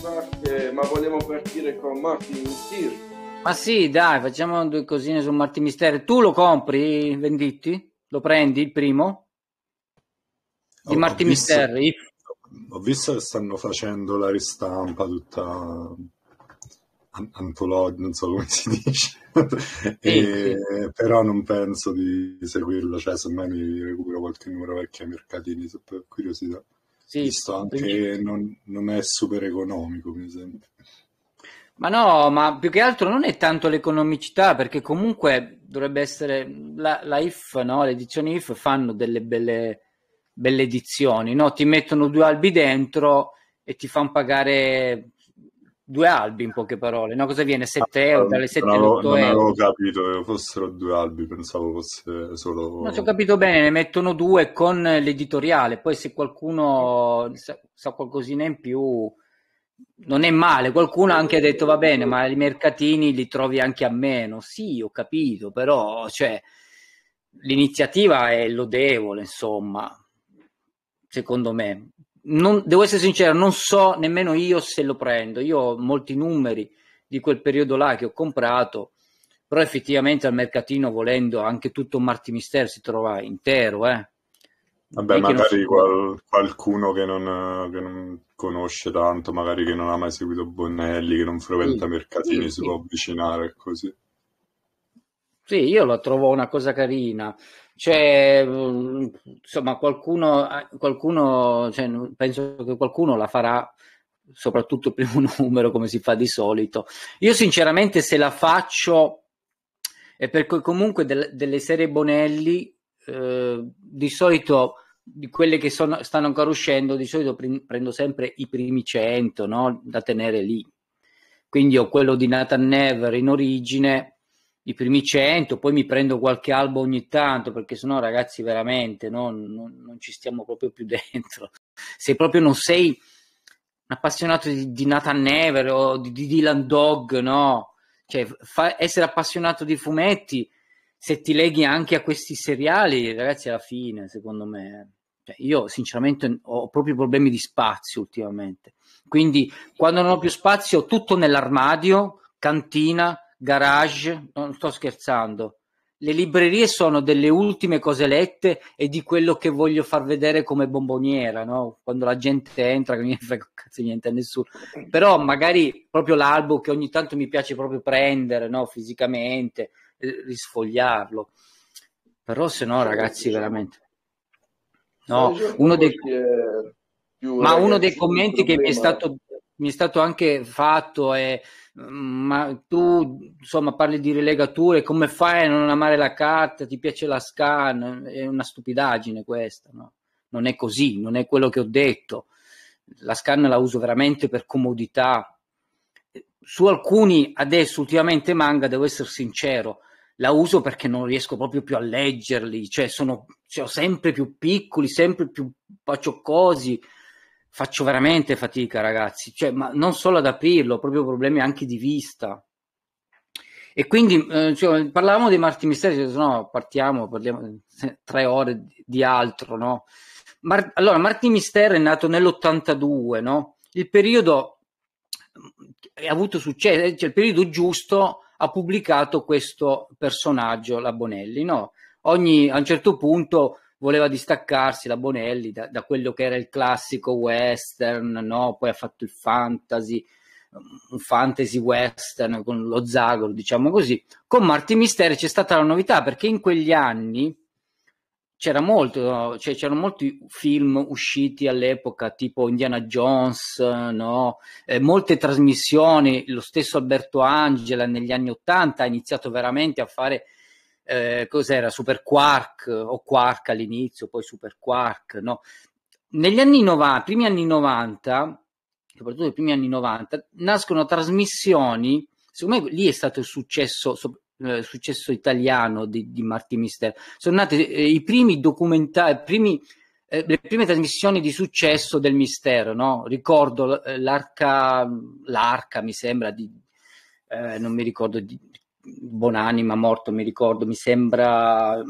parte, ma vogliamo partire con Martin Steer. Ma sì, dai, facciamo due cosine su Martin Mister. Tu lo compri, Venditti? Lo prendi il primo? Di ho Martin? If- Ho visto che stanno facendo la ristampa tutta an- antologica, non so come si dice, E- però non penso di seguirlo, cioè semmai mi recupero qualche numero vecchio ai mercatini, per curiosità. Sì, Visto anche che non, non è super economico, mi sembra. Ma no, ma più che altro non è tanto l'economicità, perché comunque dovrebbe essere la, la IF, no? Le edizioni IF fanno delle belle, belle edizioni, no? Ti mettono due albi dentro e ti fanno pagare due albi in poche parole, no? Cosa viene? 7 euro, dalle 7 non alle avevo, 8 non avevo euro. capito che fossero due albi, pensavo fosse solo... Non ci ho capito bene, ne mettono due con l'editoriale, poi se qualcuno sa, sa qualcosina in più non è male, qualcuno ha anche detto va bene, ma i mercatini li trovi anche a meno. Sì, ho capito, però cioè, l'iniziativa è lodevole, insomma, secondo me. Non, devo essere sincero, non so nemmeno io se lo prendo. Io ho molti numeri di quel periodo là che ho comprato, però effettivamente al mercatino, volendo, anche tutto un Marti Mister si trova intero, eh. Vabbè, Non è che magari si- qual- qualcuno che non, che non conosce tanto, magari che non ha mai seguito Bonnelli, che non frequenta Sì, mercatini, sì, si sì. può avvicinare e così. Sì, io lo trovo una cosa carina. Cioè, mm, insomma, qualcuno, qualcuno cioè, penso che qualcuno la farà, soprattutto il primo numero, come si fa di solito. Io, sinceramente, se la faccio è perché comunque del- delle serie Bonelli, eh, di solito, di quelle che sono- stanno ancora uscendo, di solito pre- prendo sempre i primi 100, no? Da tenere lì. Quindi ho quello di Nathan Never in origine i primi 100, poi mi prendo qualche albo ogni tanto, perché sennò ragazzi veramente no, non, non ci stiamo proprio più dentro. Se proprio non sei un appassionato di, di Nathan Never o di, di Dylan Dog, no? Cioè, fa- essere appassionato di fumetti, se ti leghi anche a questi seriali, ragazzi, alla fine, secondo me... Cioè, io sinceramente ho proprio problemi di spazio ultimamente. Quindi quando non ho più spazio, tutto nell'armadio, cantina, garage, non sto scherzando. Le librerie sono delle ultime cose lette e di quello che voglio far vedere come bomboniera, no? Quando la gente entra, che non mi frega cazzo niente a nessuno. Però magari proprio l'albo che ogni tanto mi piace proprio prendere, no? Fisicamente, eh, risfogliarlo. Però se no, ragazzi, veramente. No, uno dei... Ma uno dei commenti che mi è stato, mi è stato anche fatto è ma tu insomma parli di rilegature, come fai a non amare la carta? Ti piace la scan? È una stupidaggine questa, no? Non è così, non è quello che ho detto. La scan la uso veramente per comodità. Su alcuni adesso, ultimamente manga, devo essere sincero, la uso perché non riesco proprio più a leggerli, cioè sono, sono sempre più piccoli, sempre più pacioccosi faccio veramente fatica, ragazzi. Cioè, ma non solo ad aprirlo, proprio problemi anche di vista. E quindi eh, cioè, parlavamo dei Marti Misteri, no, partiamo, parliamo tre ore di altro, no? Mar- allora, Marti Mister è nato nell'82, no? Il periodo ha avuto successo, cioè il periodo giusto ha pubblicato questo personaggio, la Bonelli, no? Ogni, a un certo punto voleva distaccarsi la Bonelli da, da, quello che era il classico western, no? poi ha fatto il fantasy, un fantasy western con lo Zagoro, diciamo così. Con Marti Misteri c'è stata la novità perché in quegli anni c'era molto, cioè c'erano molti film usciti all'epoca, tipo Indiana Jones, no? eh, molte trasmissioni, lo stesso Alberto Angela negli anni Ottanta ha iniziato veramente a fare eh, cos'era Super Quark o Quark all'inizio, poi Super Quark, no? Negli anni 90, primi anni 90, soprattutto nei primi anni 90, nascono trasmissioni, secondo me lì è stato il successo, eh, successo italiano di, di Marti Mister. Sono nati eh, i primi documentari, primi, eh, le prime trasmissioni di successo del mistero, no? Ricordo l'arca, l'arca mi sembra di, eh, non mi ricordo di, Bonanima morto, mi ricordo, mi sembra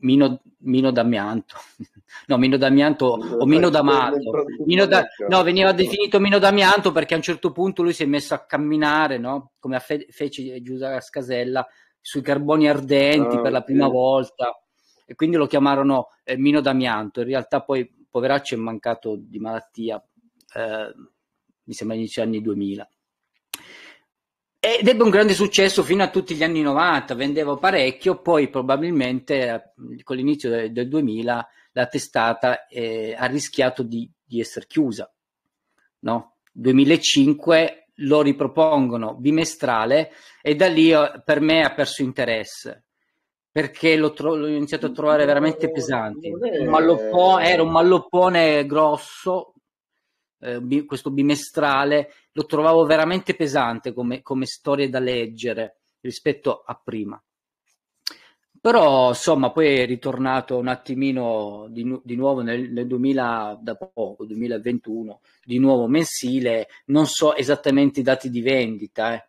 Mino, Mino D'Amianto, no, Mino d'Amianto o Mino d'Amato. Mino da, no, veniva definito Mino d'Amianto perché a un certo punto lui si è messo a camminare, no? come fe- fece Giuseppe Scasella, sui carboni ardenti ah, per la prima sì. volta e quindi lo chiamarono eh, Mino d'Amianto. In realtà poi, poveraccio, è mancato di malattia, eh, mi sembra negli anni 2000. Ed ebbe un grande successo fino a tutti gli anni 90, vendeva parecchio, poi probabilmente eh, con l'inizio del, del 2000 la testata eh, ha rischiato di, di essere chiusa. No? 2005 lo ripropongono bimestrale e da lì eh, per me ha perso interesse perché l'ho, tro- l'ho iniziato a trovare veramente pesante. Un malloppone, era un malloppone grosso, eh, bi- questo bimestrale, lo trovavo veramente pesante come, come storie da leggere rispetto a prima. Però insomma poi è ritornato un attimino di, nu- di nuovo nel, nel, 2000, da poco, 2021, di nuovo mensile, non so esattamente i dati di vendita, eh.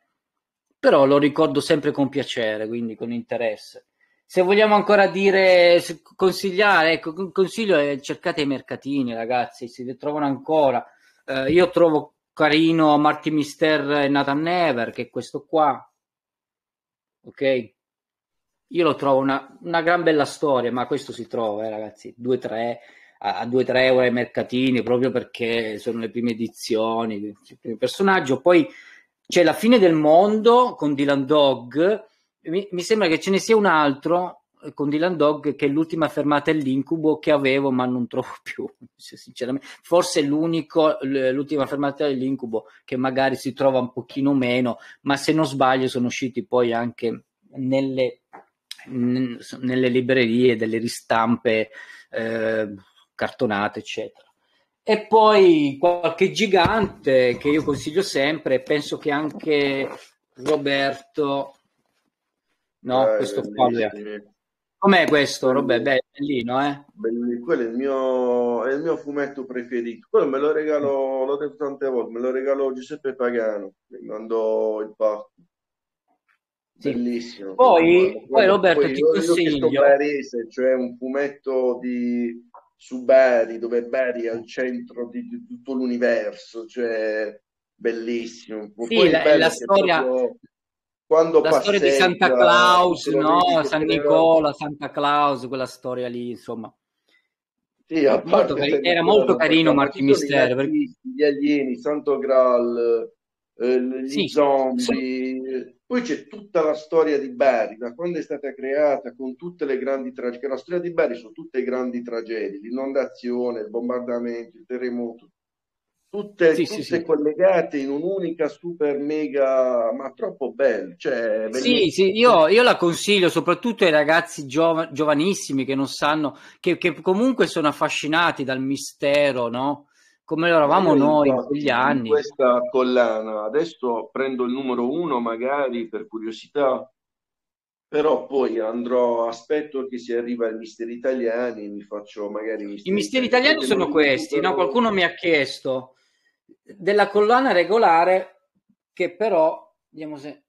però lo ricordo sempre con piacere, quindi con interesse. Se vogliamo ancora dire, consigliare, ecco, consiglio è cercate i mercatini ragazzi, si trovano ancora. Eh, io trovo carino Marty Mister e Nathan Never, che è questo qua, ok? Io lo trovo una, una gran bella storia, ma questo si trova, eh, ragazzi, 2-3 a 2-3 euro ai mercatini proprio perché sono le prime edizioni, il primo personaggio. Poi c'è La fine del mondo con Dylan Dog. Mi, mi sembra che ce ne sia un altro con Dylan Dog che è l'ultima fermata è l'incubo che avevo ma non trovo più sinceramente forse l'unico l'ultima fermata è l'incubo che magari si trova un pochino meno ma se non sbaglio sono usciti poi anche nelle nelle librerie delle ristampe eh, cartonate, eccetera. E poi qualche gigante che io consiglio sempre, penso che anche Roberto, no, eh, questo qua Com'è questo, Roberto? Bellino, eh? Bellino. Quello è il, mio, è il mio fumetto preferito. Quello me lo regalo, l'ho detto tante volte, me lo regalò Giuseppe Pagano, mi mandò il pacco. Sì. Bellissimo. Poi, poi Roberto poi, ti io, consiglio... Io Barese, cioè un fumetto di, su Bari, dove Bari è al centro di, di tutto l'universo, cioè bellissimo. Sì, poi la, la storia... Quando la storia di Santa Claus, no? San Nicola, Santa Claus, quella storia lì, insomma. Sì, molto cari- era molto carino Martin Mister. Perché... Gli alieni, Santo Graal, eh, gli sì, zombie. Sì. Poi c'è tutta la storia di Bari, da quando è stata creata, con tutte le grandi tragedie. La storia di Bari sono tutte grandi tragedie, l'inondazione, il bombardamento, il terremoto, tutte, sì, tutte sì, collegate in un'unica super mega, ma troppo bella. Cioè, sì, sì, io, io, la consiglio soprattutto ai ragazzi giov- giovanissimi che non sanno, che, che comunque sono affascinati dal mistero, no? come eravamo noi in quegli anni. In questa collana, adesso prendo il numero uno magari per curiosità, però poi andrò, aspetto che si arriva ai misteri italiani, mi faccio magari... Misteri I misteri italiani sono questi, no? qualcuno mi ha chiesto della collana regolare che però, vediamo se...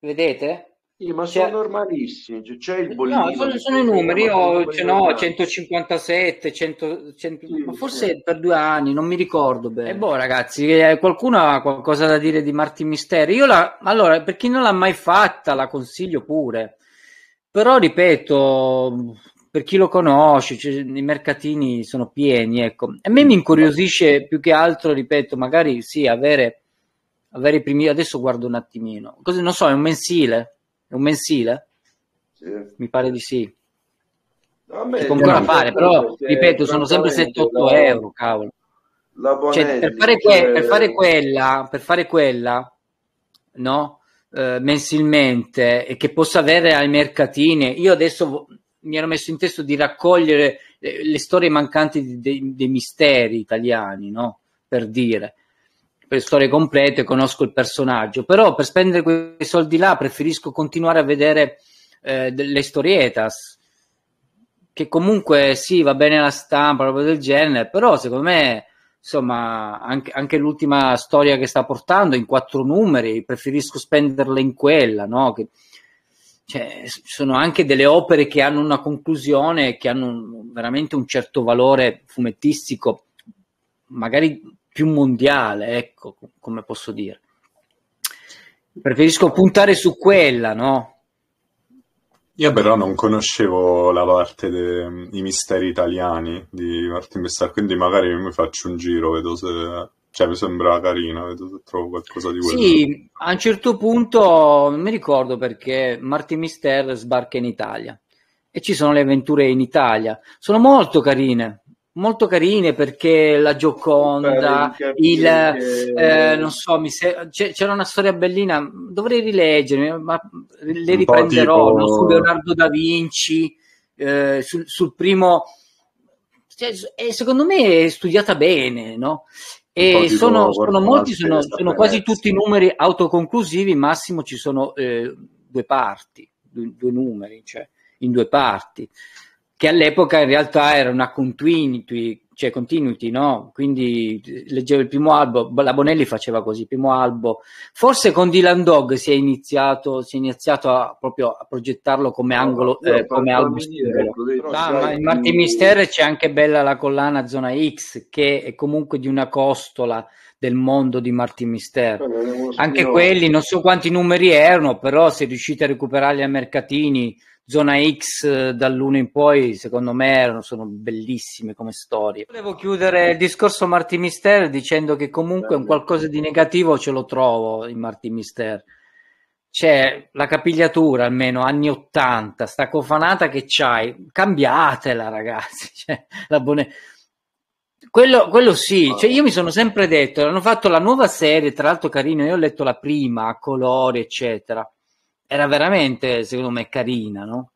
Vedete? Sì, ma sono normalissimi, c'è il bollino. No, sono, sono i numeri, io ce n'ho 157, 100, 100 sì, forse sì. per due anni, non mi ricordo bene. E boh ragazzi, eh, qualcuno ha qualcosa da dire di Martin Misteri? Io la, allora, per chi non l'ha mai fatta, la consiglio pure. Però, ripeto, per chi lo conosce, cioè, i mercatini sono pieni, ecco. A me mi incuriosisce più che altro, ripeto, magari sì, avere, avere i primi... Adesso guardo un attimino. Così, non so, è un mensile? È un mensile? Sì. Mi pare di sì. No, si può ancora fare, però ripeto, sono sempre 7-8 euro, cavolo. Cioè, per, fare que- cioè... per, fare quella, per fare quella, no? Eh, mensilmente e che possa avere ai mercatini. Io adesso mi ero messo in testa di raccogliere le, le storie mancanti dei, dei misteri italiani, no? Per dire per storie complete, conosco il personaggio, però per spendere quei soldi là preferisco continuare a vedere eh, le storietas, che comunque sì, va bene la stampa, roba del genere, però secondo me, insomma, anche, anche, l'ultima storia che sta portando in quattro numeri, preferisco spenderle in quella, no? Che, cioè, sono anche delle opere che hanno una conclusione, che hanno un, veramente un certo valore fumettistico, magari più mondiale, ecco, come posso dire. Preferisco puntare su quella, no? Io però non conoscevo la parte dei misteri italiani di Martin Bessar, quindi magari mi faccio un giro, vedo se... Cioè, mi sembra carino, vedo se trovo qualcosa di quello. Sì, a un certo punto, non mi ricordo perché, Martin Mister sbarca in Italia e ci sono le avventure in Italia. Sono molto carine, molto carine perché la Gioconda, il, eh, non so, se, c'era una storia bellina, dovrei rileggere, ma le riprenderò tipo... no? su Leonardo da Vinci, eh, sul, sul, primo, cioè, secondo me è studiata bene, no? E sono, sono molti, sono, sono quasi tutti numeri autoconclusivi, massimo ci sono eh, due parti, due, due numeri, cioè in due parti che all'epoca in realtà era una continuity, cioè continuity, no? Quindi leggevo il primo albo, la Bonelli faceva così, il primo albo. Forse con Dylan Dog si è iniziato, si è iniziato a, proprio a progettarlo come no, angolo, eh, come album ecco, ah, ma in Martin Mister c'è anche bella la collana Zona X, che è comunque di una costola del mondo di Martin Mister. Anche quelli, non so quanti numeri erano, però se riuscite a recuperarli a mercatini Zona X eh, dall'uno in poi, secondo me, sono bellissime come storie. Volevo chiudere il discorso Martin Mister dicendo che comunque un qualcosa di negativo ce lo trovo in Martin Mister. C'è la capigliatura, almeno anni 80, sta cofanata che c'hai, cambiatela ragazzi. Cioè, la buone... quello, quello, sì, cioè io mi sono sempre detto, hanno fatto la nuova serie, tra l'altro carino, io ho letto la prima, a colori, eccetera era veramente, secondo me, carina, no?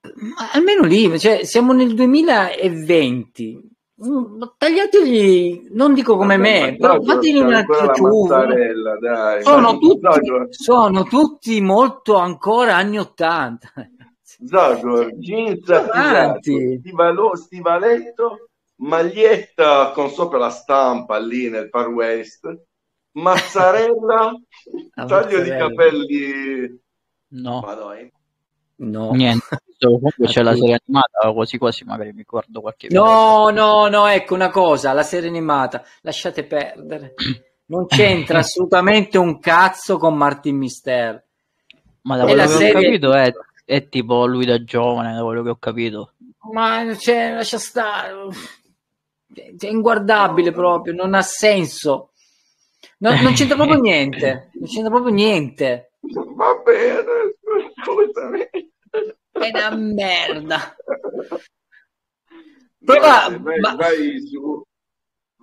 Ma almeno lì, cioè, siamo nel 2020. Mm, tagliategli, non dico come me, però fategli una ciucciura. Sono, tutti, sono tutti molto ancora anni 80. Zagor, jeans stivalo, stivaletto, maglietta con sopra la stampa lì nel Far West Mazzarella, taglio di capelli. No. Madonna. No. Niente, comunque c'è la serie animata, quasi quasi magari mi guardo qualche video. No, no, no, ecco una cosa, la serie animata, lasciate perdere. Non c'entra assolutamente un cazzo con Martin Mister. Ma da quello che serie... ho capito è, è, tipo lui da giovane, da quello che ho capito. Ma cioè, lascia stare. È inguardabile proprio, non ha senso. No, non c'entra proprio niente. Non c'entra proprio niente. Va bene, scusami. È una merda. Prova, vai, ma... vai su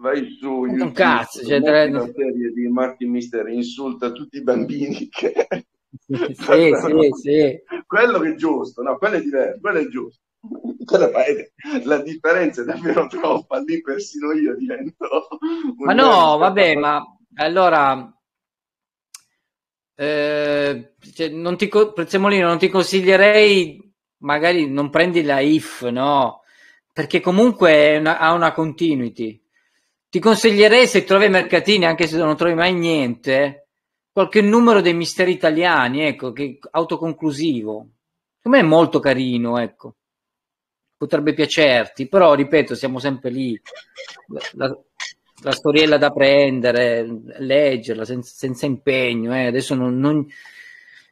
vai su un YouTube, cazzo, cioè, tre... una serie di Martin Mister insulta tutti i bambini che... sì, sì, sì. quello che è giusto no, quello è diverso, quello è giusto la differenza è davvero troppa lì persino io divento ma no vabbè ma allora, eh, cioè, non ti, Prezzemolino, non ti consiglierei, magari non prendi la if, no? Perché comunque una, ha una continuity. Ti consiglierei se trovi mercatini, anche se non trovi mai niente, qualche numero dei misteri italiani, ecco, che autoconclusivo. Secondo me è molto carino, ecco. Potrebbe piacerti, però ripeto, siamo sempre lì. La, la storiella da prendere, leggerla senza, senza impegno. Eh. Adesso non, non,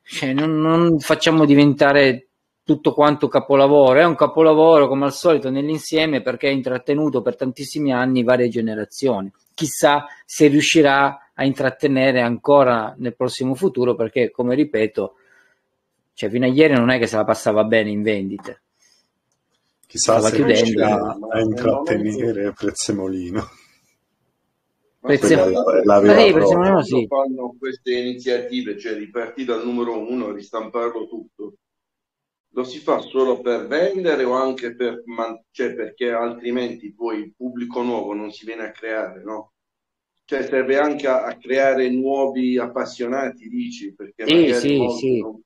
cioè, non, non, facciamo diventare tutto quanto capolavoro, è un capolavoro come al solito nell'insieme perché ha intrattenuto per tantissimi anni varie generazioni. Chissà se riuscirà a intrattenere ancora nel prossimo futuro perché, come ripeto, cioè, fino a ieri non è che se la passava bene in vendite. Chissà se riuscirà a intrattenere Prezzemolino. Prezzemolino la, la sì, fanno queste iniziative, cioè ripartire dal numero uno, ristamparlo tutto, lo si fa solo per vendere o anche per, cioè perché altrimenti poi il pubblico nuovo non si viene a creare, no? Cioè serve anche a, a creare nuovi appassionati, dici? Perché sì, sì, sì. Non...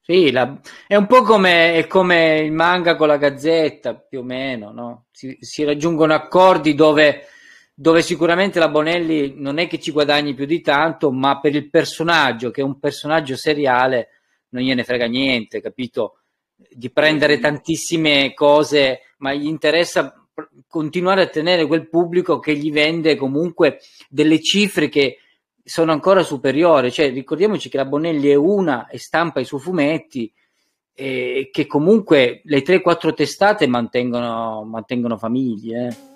Sì, la... è un po' come, è come il manga con la gazzetta, più o meno, no? Si, si raggiungono accordi dove dove sicuramente la Bonelli non è che ci guadagni più di tanto, ma per il personaggio, che è un personaggio seriale, non gliene frega niente, capito? Di prendere tantissime cose, ma gli interessa continuare a tenere quel pubblico che gli vende comunque delle cifre che sono ancora superiori. Cioè, ricordiamoci che la Bonelli è una e stampa i suoi fumetti e che comunque le 3-4 testate mantengono, mantengono famiglie. Eh.